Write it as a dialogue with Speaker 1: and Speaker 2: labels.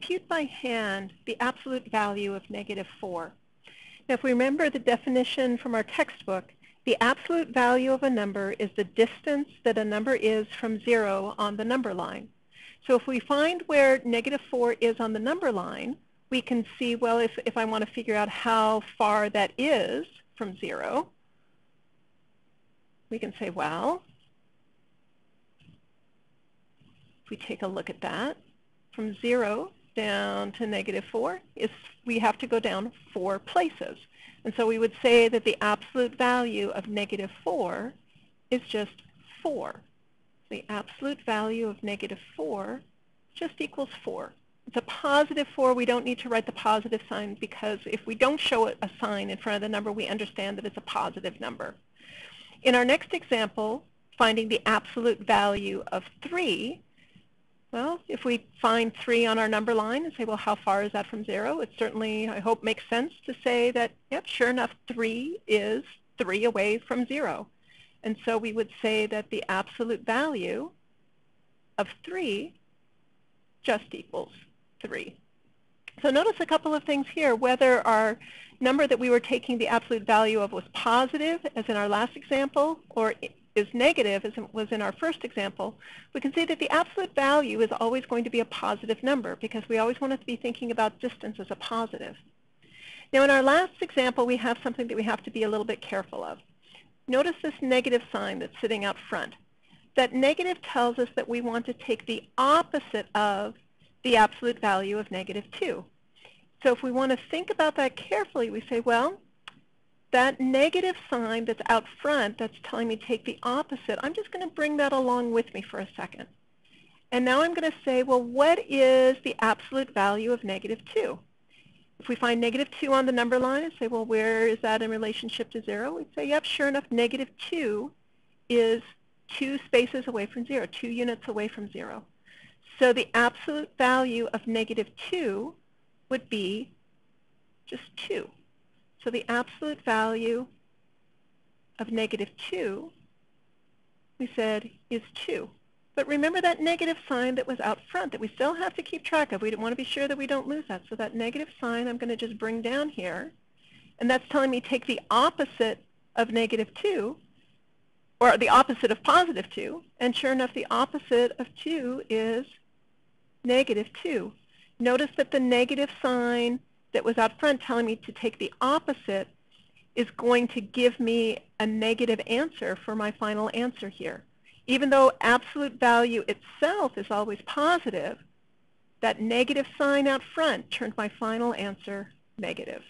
Speaker 1: compute by hand the absolute value of negative 4. Now, if we remember the definition from our textbook, the absolute value of a number is the distance that a number is from 0 on the number line. So if we find where negative 4 is on the number line, we can see, well, if, if I want to figure out how far that is from 0, we can say, well, if we take a look at that, from 0 down to negative 4, is we have to go down four places. And so we would say that the absolute value of negative 4 is just 4. The absolute value of negative 4 just equals 4. It's a positive 4. We don't need to write the positive sign because if we don't show a sign in front of the number, we understand that it's a positive number. In our next example, finding the absolute value of 3, well, if we find 3 on our number line and say, well, how far is that from 0? It certainly, I hope, makes sense to say that, yep, sure enough, 3 is 3 away from 0. And so we would say that the absolute value of 3 just equals 3. So notice a couple of things here, whether our number that we were taking the absolute value of was positive, as in our last example, or is negative, as it was in our first example, we can see that the absolute value is always going to be a positive number because we always want to be thinking about distance as a positive. Now in our last example, we have something that we have to be a little bit careful of. Notice this negative sign that's sitting out front. That negative tells us that we want to take the opposite of the absolute value of negative 2. So if we want to think about that carefully, we say, well, that negative sign that's out front that's telling me take the opposite, I'm just going to bring that along with me for a second. And now I'm going to say, well, what is the absolute value of negative 2? If we find negative 2 on the number line and say, well, where is that in relationship to 0? We'd say, yep, sure enough, negative 2 is two spaces away from 0, two units away from 0. So the absolute value of negative 2 would be just 2. So the absolute value of negative 2, we said, is 2. But remember that negative sign that was out front that we still have to keep track of. We want to be sure that we don't lose that. So that negative sign I'm going to just bring down here. And that's telling me take the opposite of negative 2, or the opposite of positive 2. And sure enough, the opposite of 2 is negative 2. Notice that the negative sign that was out front telling me to take the opposite is going to give me a negative answer for my final answer here. Even though absolute value itself is always positive, that negative sign out front turned my final answer negative.